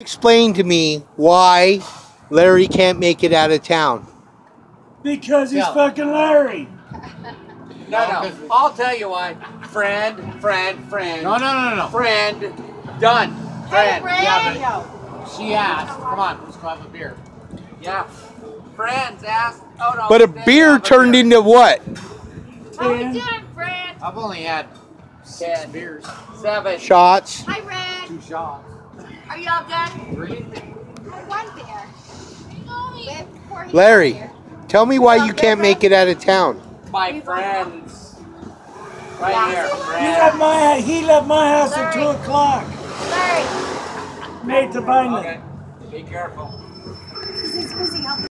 Explain to me why Larry can't make it out of town. Because he's Yeah. fucking Larry. No, no. I'll tell you why. Friend, friend, friend. No, no, no, no, no. Friend. Done. Friend. Yeah, but she asked. Come on, let's go have a beer. Yeah. Friends asked. Oh no. But a beer have a turned beer. into what? How we doing, Fred? I've only had six Ten. beers, seven. Shots. Hi, Red. two shots, Are y'all done? three. I one beer. With Larry, here. tell me why you can't make it out of town. My friends. Right Yeah. here. He left my he left my house at two Larry. o'clock. Larry. Made the bind Okay. Be careful. He's busy helping.